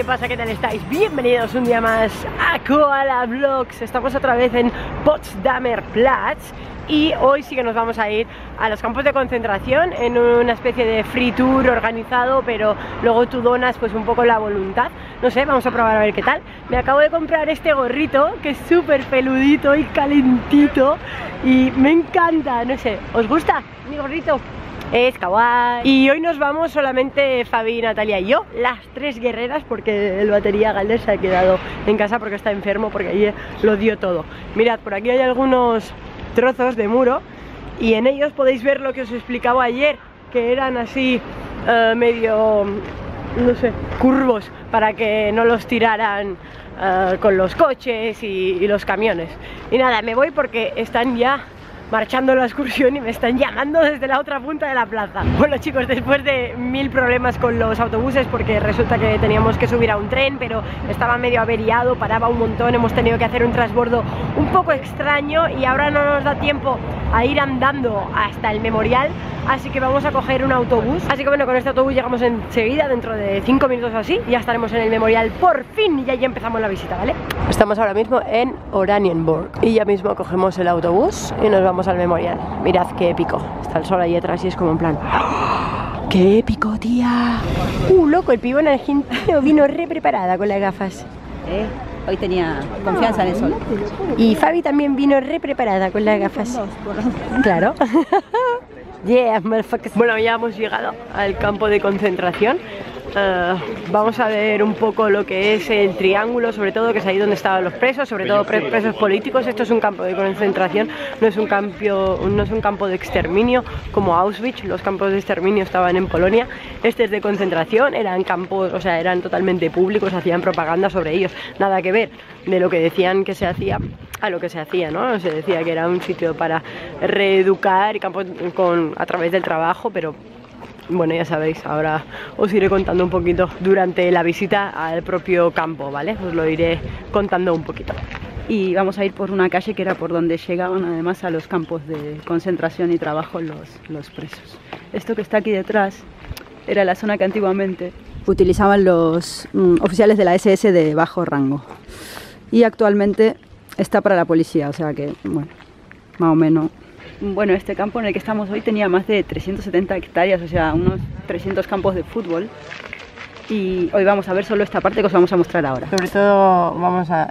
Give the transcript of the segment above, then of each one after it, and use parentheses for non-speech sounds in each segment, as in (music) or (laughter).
¿Qué pasa? ¿Qué tal estáis? Bienvenidos un día más a Koala Vlogs. Estamos otra vez en Potsdamer Platz y hoy sí que nos vamos a ir a los campos de concentración en una especie de free tour organizado, pero luego tú donas pues un poco la voluntad. No sé, vamos a probar a ver qué tal. Me acabo de comprar este gorrito que es súper peludito y calentito y me encanta, no sé, ¿os gusta mi gorrito? Es kawaii. Y hoy nos vamos solamente Fabi, Natalia y yo, las tres guerreras Porque el batería Galder se ha quedado en casa porque está enfermo Porque allí lo dio todo. Mirad, por aquí hay algunos trozos de muro Y en ellos podéis ver lo que os explicaba ayer Que eran así eh, medio, no sé, curvos Para que no los tiraran eh, con los coches y los camiones. Y nada, me voy porque están ya marchando la excursión y me están llamando desde la otra punta de la plaza. Bueno chicos, después de mil problemas con los autobuses porque resulta que teníamos que subir a un tren pero estaba medio averiado, paraba un montón, hemos tenido que hacer un transbordo un poco extraño y ahora no nos da tiempo a ir andando hasta el memorial así que vamos a coger un autobús así que bueno, con este autobús llegamos enseguida dentro de 5 minutos o así ya estaremos en el memorial por fin y ya empezamos la visita, ¿vale? Estamos ahora mismo en Oranienburg y ya mismo cogemos el autobús y nos vamos al memorial. Mirad qué épico. Está el sol ahí atrás y es como en plan... ¡Oh! ¡Qué épico, tía! ¡Uh, loco! El en el vino re preparada con las gafas. ¿Eh? Hoy tenía confianza en el sol. Y Fabi también vino re preparada con las gafas. Claro. (laughs) yeah, Bueno, ya hemos llegado al campo de concentración. Eh, vamos a ver un poco lo que es el triángulo, sobre todo que es ahí donde estaban los presos, sobre todo presos políticos. Esto es un campo de concentración, no es un, campo, no es un campo de exterminio como Auschwitz, los campos de exterminio estaban en Polonia. Este es de concentración, eran campos, o sea, eran totalmente públicos, hacían propaganda sobre ellos, nada que ver de lo que decían que se hacía a lo que se hacía, ¿no? Se decía que era un sitio para reeducar y campos con, a través del trabajo, pero bueno, ya sabéis, ahora os iré contando un poquito durante la visita al propio campo, ¿vale? Os lo iré contando un poquito. Y vamos a ir por una calle que era por donde llegaban además a los campos de concentración y trabajo los, los presos. Esto que está aquí detrás era la zona que antiguamente utilizaban los mm, oficiales de la SS de bajo rango. Y actualmente está para la policía, o sea que, bueno, más o menos bueno, este campo en el que estamos hoy tenía más de 370 hectáreas, o sea, unos 300 campos de fútbol. Y hoy vamos a ver solo esta parte que os vamos a mostrar ahora. Sobre todo vamos a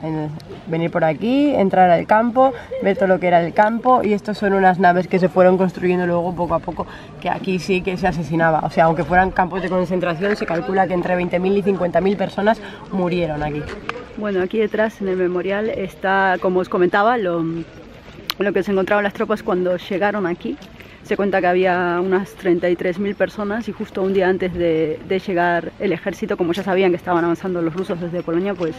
venir por aquí, entrar al campo, ver todo lo que era el campo y estos son unas naves que se fueron construyendo luego poco a poco, que aquí sí que se asesinaba. O sea, aunque fueran campos de concentración, se calcula que entre 20.000 y 50.000 personas murieron aquí. Bueno, aquí detrás en el memorial está, como os comentaba, lo, lo que se encontraron las tropas cuando llegaron aquí. Se cuenta que había unas 33.000 personas y justo un día antes de, de, llegar el ejército, como ya sabían que estaban avanzando los rusos desde Polonia, pues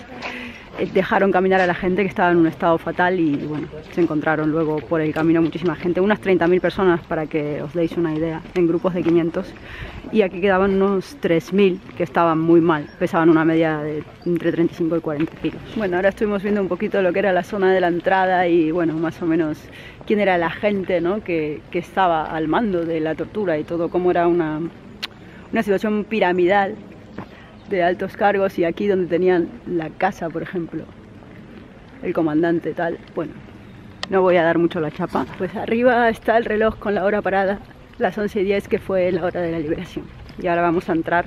dejaron caminar a la gente que estaba en un estado fatal y bueno, se encontraron luego por el camino muchísima gente, unas 30.000 personas para que os deis una idea, en grupos de 500 y aquí quedaban unos 3.000 que estaban muy mal, pesaban una media de entre 35 y 40 kilos. Bueno, ahora estuvimos viendo un poquito lo que era la zona de la entrada y bueno, más o menos quién era la gente ¿no? que, que estaba al mando de la tortura y todo, cómo era una, una situación piramidal de altos cargos y aquí donde tenían la casa, por ejemplo, el comandante tal, bueno, no voy a dar mucho la chapa. Pues arriba está el reloj con la hora parada, las 11 y 10 que fue la hora de la liberación. Y ahora vamos a entrar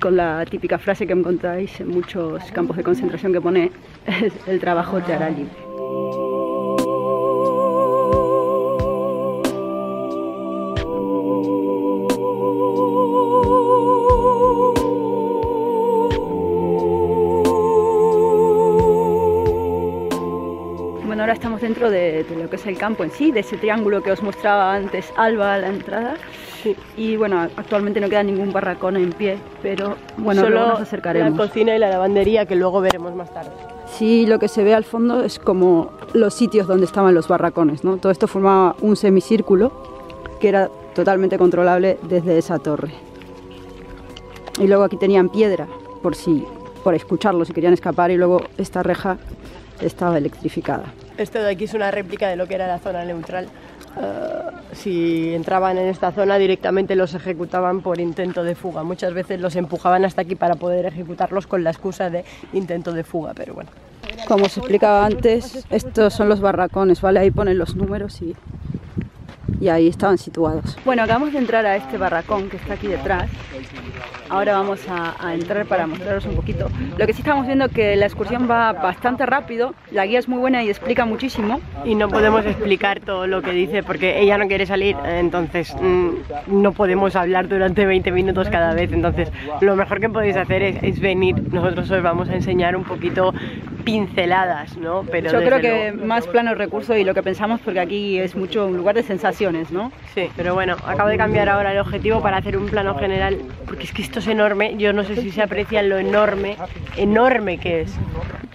con la típica frase que encontráis en muchos campos de concentración que pone (laughs) el trabajo te hará libre. Es el campo en sí, de ese triángulo que os mostraba antes Alba a la entrada. Y bueno, actualmente no queda ningún barracón en pie, pero bueno, Solo nos acercaremos. la cocina y la lavandería que luego veremos más tarde. Sí, lo que se ve al fondo es como los sitios donde estaban los barracones, ¿no? Todo esto formaba un semicírculo que era totalmente controlable desde esa torre. Y luego aquí tenían piedra, por si por escucharlo si querían escapar y luego esta reja estaba electrificada. Esto de aquí es una réplica de lo que era la zona neutral eh, si entraban en esta zona directamente los ejecutaban por intento de fuga. Muchas veces los empujaban hasta aquí para poder ejecutarlos con la excusa de intento de fuga, pero bueno. Como os explicaba antes, estos son los barracones, ¿vale? Ahí ponen los números y, y ahí estaban situados. Bueno, acabamos de entrar a este barracón que está aquí detrás Ahora vamos a, entrar para mostraros un poquito. Lo que sí estamos viendo que la excursión va bastante rápido, la guía es muy buena y explica muchísimo. Y no podemos explicar todo lo que dice porque ella no quiere salir, entonces mm, no podemos hablar durante 20 minutos cada vez. Entonces lo mejor que podéis hacer es, venir, nosotros os vamos a enseñar un poquito pinceladas, ¿no? Pero Yo creo que más plano recurso y lo que pensamos porque aquí es mucho un lugar de sensaciones, ¿no? Sí, pero bueno, acabo de cambiar ahora el objetivo para hacer un plano general porque es que esto es enorme, yo no sé si se aprecia lo enorme, enorme que es.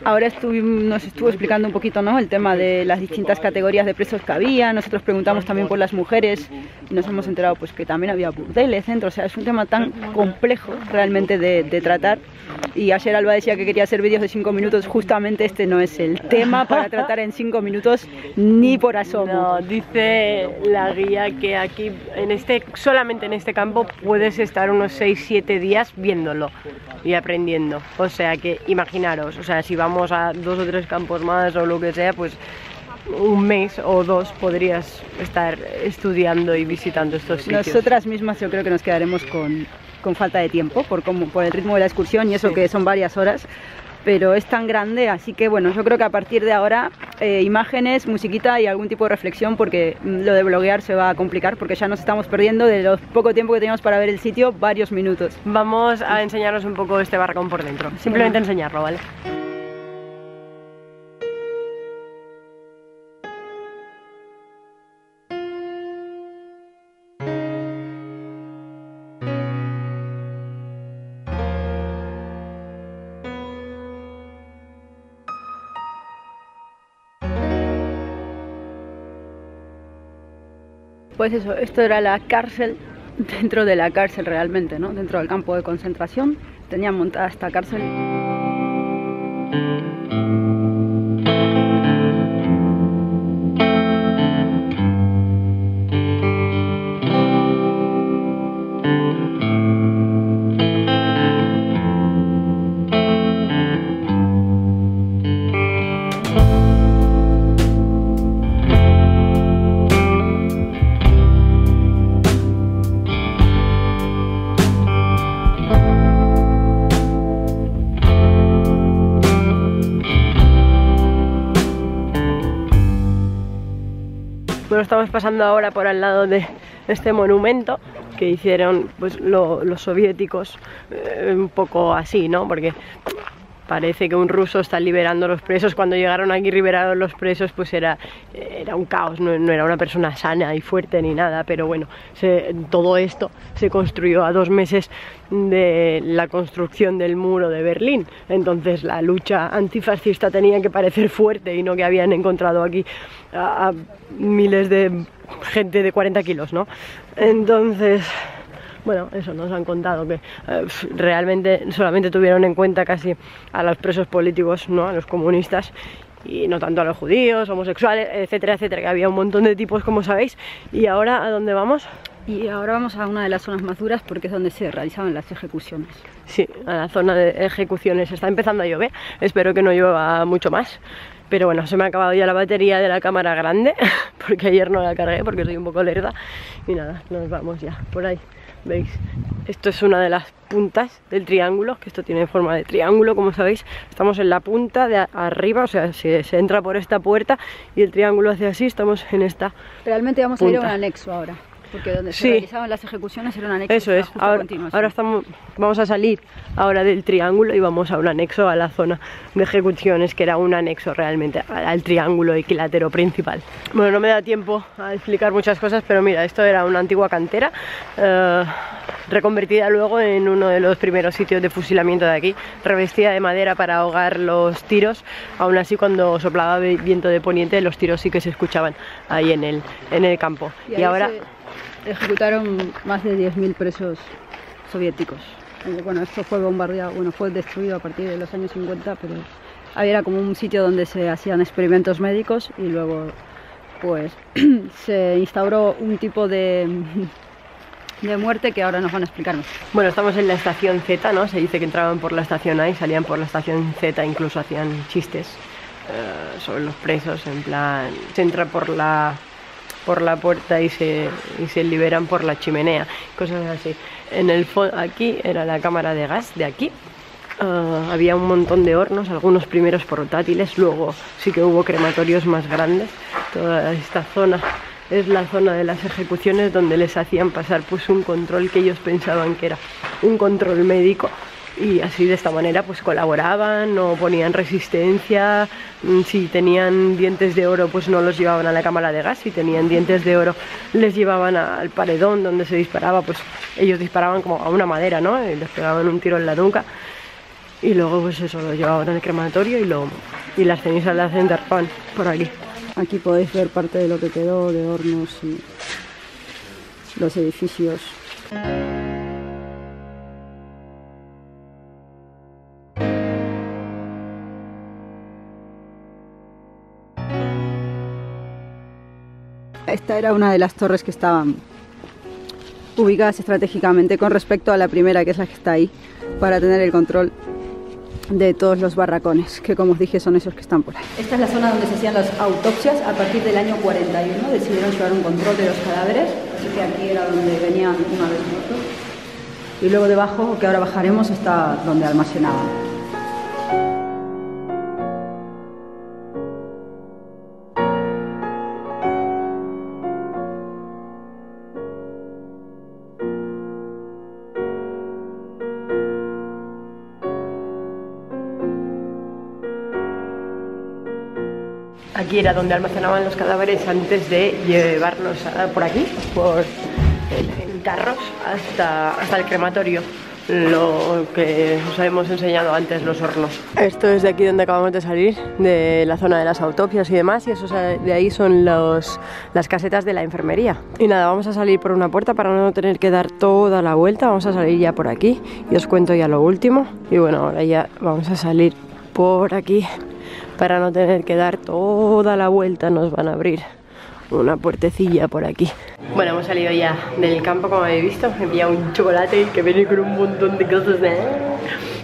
Ahora nos estuvo explicando un poquito ¿no? el tema de las distintas categorías de presos que había, nosotros preguntamos también por las mujeres y nos hemos enterado pues, que también había burdeles, centros, o sea, es un tema tan complejo realmente de, de tratar y ayer Alba decía que quería hacer vídeos de 5 minutos, justamente este no es el tema para tratar en 5 minutos ni por asomo. No, dice la guía que aquí, en este, solamente en este campo, puedes estar unos 6-7 días viéndolo y aprendiendo. O sea que imaginaros, o sea, si vamos a dos o tres campos más o lo que sea, pues un mes o dos podrías estar estudiando y visitando estos sitios. Nosotras mismas yo creo que nos quedaremos con con falta de tiempo por, como, por el ritmo de la excursión y eso que son varias horas pero es tan grande, así que bueno, yo creo que a partir de ahora eh, imágenes, musiquita y algún tipo de reflexión porque mm, lo de bloguear se va a complicar porque ya nos estamos perdiendo de lo poco tiempo que teníamos para ver el sitio, varios minutos. Vamos a enseñaros un poco este barracón por dentro, simplemente enseñarlo, ¿vale? Pues eso, esto era la cárcel (laughs) dentro de la cárcel realmente, ¿no? Dentro del campo de concentración tenían montada esta cárcel. Pasando ahora por al lado de este monumento que hicieron pues los soviéticos eh, un poco así, ¿no? Porque parece que un ruso está liberando los presos. Cuando llegaron aquí liberaron los presos, pues era, era un caos, no, era una persona sana y fuerte ni nada, pero bueno, todo esto se construyó a dos meses de la construcción del muro de Berlín. Entonces la lucha antifascista tenía que parecer fuerte y no que habían encontrado aquí a miles de gente de 40 kilos, ¿no? Entonces bueno, eso nos han contado que eh, realmente solamente tuvieron en cuenta casi a los presos políticos, ¿no? A los comunistas y no tanto a los judíos, homosexuales, etcétera, etcétera, que había un montón de tipos como sabéis. Y ahora, ¿a dónde vamos? Y ahora vamos a una de las zonas más duras porque es donde se realizaban las ejecuciones. Sí, a la zona de ejecuciones. Está empezando a llover, espero que no llueva mucho más. Pero bueno, se me ha acabado ya la batería de la cámara grande (laughs) porque ayer no la cargué porque soy un poco lerda. Y nada, nos vamos ya por ahí. ¿Veis? Esto es una de las puntas del triángulo, que esto tiene forma de triángulo, como sabéis. Estamos en la punta de arriba, o sea, se, se entra por esta puerta y el triángulo hace así, estamos en esta Realmente vamos a ir a un anexo ahora porque donde se realizaban las ejecuciones era un anexo. Eso es, ahora, ahora estamos, vamos a salir ahora del triángulo y vamos a un anexo a la zona de ejecuciones, que era un anexo realmente al triángulo equilátero principal. Bueno, no me da tiempo a explicar muchas cosas, pero mira, esto era una antigua cantera. Eh, reconvertida luego en uno de los primeros sitios de fusilamiento de aquí, revestida de madera para ahogar los tiros, aún así cuando soplaba viento de poniente los tiros sí que se escuchaban ahí en el, en el campo. Y, ahora ejecutaron más de 10.000 presos soviéticos. Bueno, esto fue bombardeado, bueno, fue destruido a partir de los años 50, pero había como un sitio donde se hacían experimentos médicos y luego pues (clears throat) se instauró un tipo de, de muerte que ahora nos van a explicar. Bueno, estamos en la estación Z, ¿no? Se dice que entraban por la estación A y salían por la estación Z, incluso hacían chistes eh, sobre los presos, en plan, se entra por la por la puerta y se, y se liberan por la chimenea, cosas así. En el aquí era la cámara de gas de aquí. Ah, había un montón de hornos, algunos primeros portátiles, luego sí que hubo crematorios más grandes. Toda esta zona es la zona de las ejecuciones donde les hacían pasar pues un control que ellos pensaban que era un control médico y así de esta manera pues colaboraban, no ponían resistencia, mm, si tenían dientes de oro pues no los llevaban a la cámara de gas, si tenían dientes de oro les llevaban al paredón donde se disparaba, pues ellos disparaban como a una madera, ¿no? Y les pegaban un tiro en la nuca y luego pues eso lo llevaban al crematorio y, lo, y las cenizas las enterraban por aquí. Aquí podéis ver parte de lo que quedó de hornos y los edificios. Esta era una de las torres que estaban ubicadas estratégicamente con respecto a la primera, que es la que está ahí, para tener el control de todos los barracones, que como os dije son esos que están por ahí. Esta es la zona donde se hacían las autopsias a partir del año 41, decidieron llevar un control de los cadáveres, así que aquí era donde venían una vez muertos. Y luego debajo, que ahora bajaremos, está donde almacenaban. Aquí era donde almacenaban los cadáveres antes de llevarlos por aquí, por carros, hasta, hasta el crematorio lo que os hemos enseñado antes, los hornos. Esto es de aquí donde acabamos de salir, de la zona de las autopsias y demás, y eso de ahí son los, las casetas de la enfermería. Y nada, vamos a salir por una puerta para no tener que dar toda la vuelta, vamos a salir ya por aquí y os cuento ya lo último. Y bueno, ahora ya vamos a salir por aquí para no tener que dar toda la vuelta nos van a abrir una puertecilla por aquí. Bueno, hemos salido ya del campo como habéis visto, me he pillado un chocolate que viene con un montón de cosas de...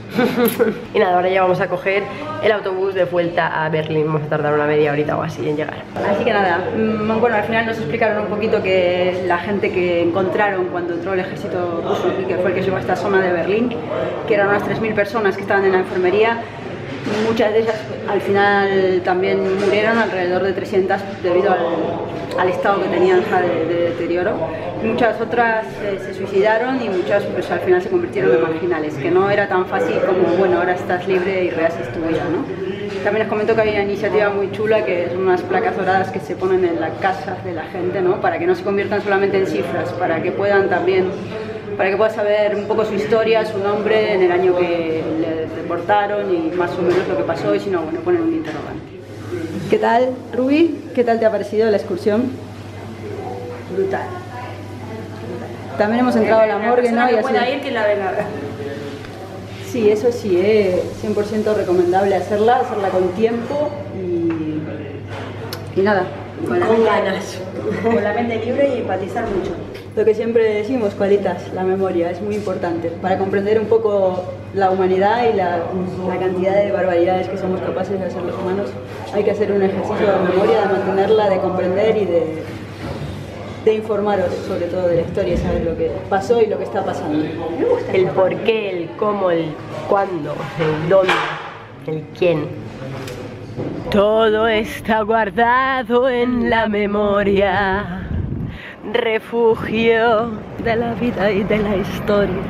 (laughs) y nada, ahora ya vamos a coger el autobús de vuelta a Berlín, vamos a tardar una media horita o así en llegar. Así que nada, mm, bueno, al final nos explicaron un poquito que la gente que encontraron cuando entró el ejército ruso y que fue el que llegó a esta zona de Berlín, que eran unas 3.000 personas que estaban en la enfermería, Muchas de ellas al final también murieron, alrededor de 300 debido al, estado que tenían de, deterioro. Muchas otras eh, se suicidaron y muchas pues, al final se convirtieron en marginales, que no era tan fácil como, bueno, ahora estás libre y rehaces tu vida, ¿no? También les comento que hay una iniciativa muy chula que son unas placas doradas que se ponen en las casas de la gente, ¿no? Para que no se conviertan solamente en cifras, para que puedan también para que pueda saber un poco su historia, su nombre, en el año que le deportaron y más o menos lo que pasó y si no, bueno, ponen un interrogante. ¿Qué tal, Ruby? ¿Qué tal te ha parecido la excursión? Brutal. También hemos entrado a la morgue, ¿no? Y pueda ir que la Sí, eso sí, es 100% recomendable hacerla, hacerla con tiempo y, y nada. Con, con ganas. Con la mente libre y empatizar mucho lo que siempre decimos, cualitas, la memoria, es muy importante para comprender un poco la humanidad y la, cantidad de barbaridades que somos capaces de hacer los humanos. Hay que hacer un ejercicio de memoria, de mantenerla, de comprender y de, de informaros sobre todo de la historia y saber lo que pasó y lo que está pasando. El por qué, el cómo, el cuándo, el dónde, el quién. Todo está guardado en la memoria refugio de la vida y de la historia.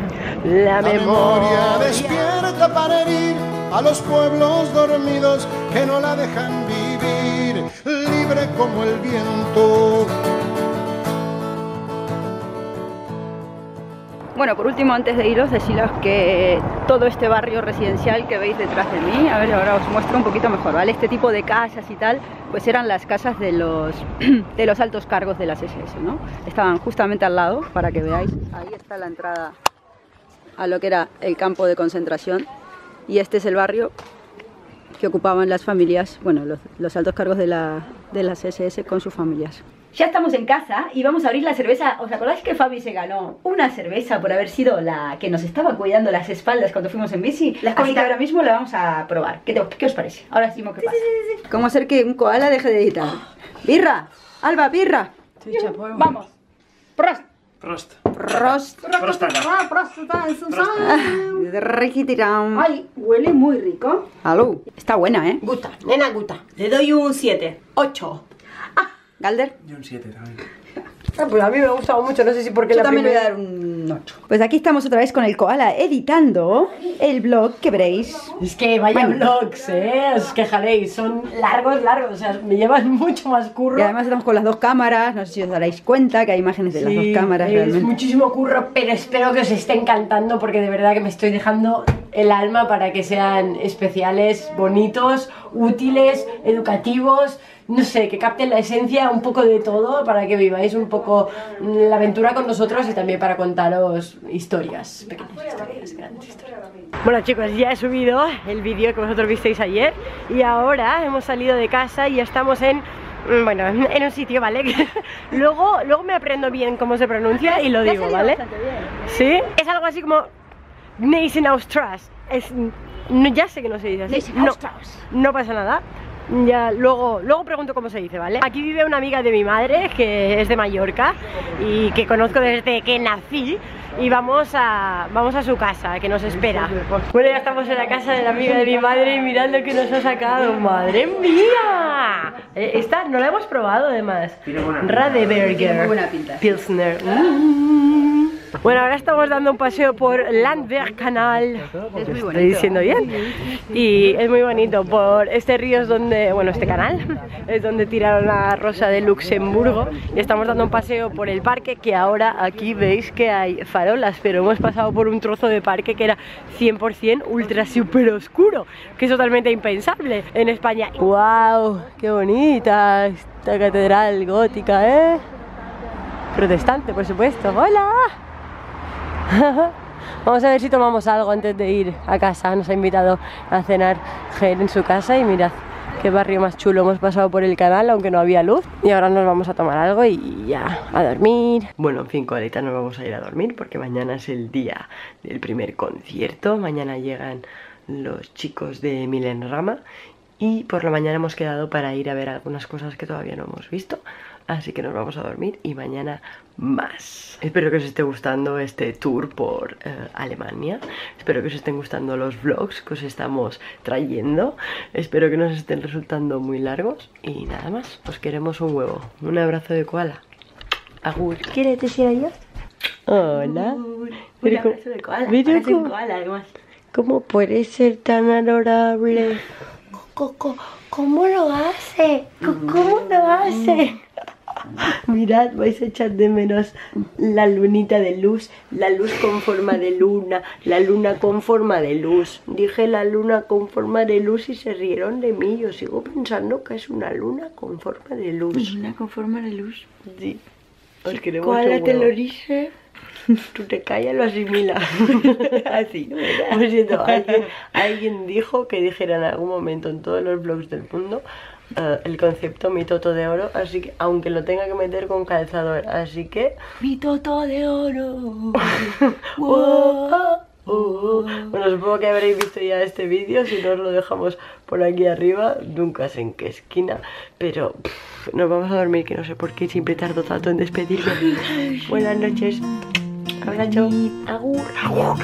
La, memoria, despierta para herir a los pueblos dormidos que no la dejan vivir, libre como el viento. Bueno, por último, antes de iros, deciros que todo este barrio residencial que veis detrás de mí, a ver, ahora os muestro un poquito mejor, ¿vale? Este tipo de casas y tal, pues eran las casas de los, (clears throat) de los altos cargos de las SS, ¿no? Estaban justamente al lado, para que veáis, ahí está la entrada a lo que era el campo de concentración y este es el barrio que ocupaban las familias, bueno, los, los altos cargos de, la, de las SS con sus familias. Ya estamos en casa y vamos a abrir la cerveza. ¿Os acordáis que Fabi se ganó una cerveza por haber sido la que nos estaba cuidando las espaldas cuando fuimos en bici? Así que ahora mismo la vamos a probar. ¿Qué, te- qué os parece? Ahora decimos qué pasa. ¿Cómo hacer que un koala deje de editar? (gasps) ¡Birra! ¡Alba, birra! ¡Vamos! ¡Prost! Prost. ¡Prost! Prostata. Riquitiram. Ay, huele muy rico. Aló. Está buena, ¿eh? Gusta, nena gusta. Le doy un 7, 8. Galder. Y un 7 también. Ah, pues a mí me ha gustado mucho, no sé si porque Yo la también le voy a primera... dar un 8. Pues aquí estamos otra vez con el koala editando el blog que veréis. Es que vaya Bueno. vlogs, eh, os quejaréis, son largos, largos, o sea, me llevan (laughs) mucho más curro. Y además estamos con las dos cámaras, no sé si os daréis cuenta que hay imágenes de las dos Sí, cámaras es realmente. muchísimo curro, pero espero que os esté encantando porque de verdad que me estoy dejando el alma para que sean especiales, bonitos, útiles, educativos, no sé, que capten la esencia un poco de todo para que viváis un poco la aventura con nosotros y también para contaros historias, pequeñas historias, grandes historias. Bueno chicos, ya he subido el vídeo que vosotros visteis ayer y ahora hemos salido de casa y ya estamos en mm, bueno, en un sitio, ¿vale? (laughs) Luego, luego me aprendo bien cómo se pronuncia y lo digo, ¿vale? ¿Sí? Es algo así como Nation Austras. Es, no, ya sé que no se dice así. No, no pasa nada. Ya, luego, luego pregunto cómo se dice, ¿vale? Aquí vive una amiga de mi madre que es de Mallorca y que conozco desde que nací y vamos a, vamos a su casa, que nos espera. Bueno, ya estamos en la casa de la amiga de mi madre y mirad lo que nos ha sacado. ¡Madre mía! Eh, Esta no la hemos probado además. Radeberger. Pilsner. Mm. Bueno, ahora estamos dando un paseo por Landwehrkanal. Es muy Estoy diciendo bien. Y es muy bonito. Por este río es donde, bueno, este canal (laughs) es donde tiraron la rosa de Luxemburgo. Y estamos dando un paseo por el parque. Que ahora aquí veis que hay farolas, pero hemos pasado por un trozo de parque que era 100% ultra super oscuro, que es totalmente impensable en España. ¡Wow! ¡Qué bonita esta catedral gótica, eh! Protestante, por supuesto. ¡Hola! (laughs) Vamos a ver si tomamos algo antes de ir a casa. Nos ha invitado a cenar Ger en su casa y mirad qué barrio más chulo. Hemos pasado por el canal aunque no había luz y ahora nos vamos a tomar algo y ya a dormir. Bueno, en fin, ahorita nos vamos a ir a dormir porque mañana es el día del primer concierto. Mañana llegan los chicos de Milen Rama y por la mañana hemos quedado para ir a ver algunas cosas que todavía no hemos visto. Así que nos vamos a dormir y mañana más. Espero que os esté gustando este tour por eh, Alemania. Espero que os estén gustando los vlogs que os estamos trayendo. Espero que nos estén resultando muy largos. Y nada más, os queremos un huevo. Un abrazo de koala. Agur. ¿Quieres decir adiós? Hola. Mira cómo- mira cómo- además. ¿Cómo puede ser tan adorable? ¿Cómo lo hace? ¿Cómo lo hace? Mirad, vais a echar de menos la lunita de luz, la luz con forma de luna, la luna con forma de luz. Dije la luna con forma de luz y se rieron de mí. Yo sigo pensando que es una luna con forma de luz. Una con forma de luz. Sí. Os queremos te lo dice. Tú te callas, lo asimilas. (laughs) Así, ¿no? Por cierto, alguien, alguien dijo que dijera en algún momento en todos los blogs del mundo eh, el concepto mi toto de oro, así que aunque lo tenga que meter con calzador, así que Mi toto de oro. (laughs) Oh, oh. Bueno, supongo que habréis visto ya este vídeo, si no os lo dejamos por aquí arriba, nunca sé en qué esquina, pero pff, nos vamos a dormir, que no sé por qué siempre tardo tanto en despedirme. (laughs) Buenas noches. Abrazo. Agur. Agur.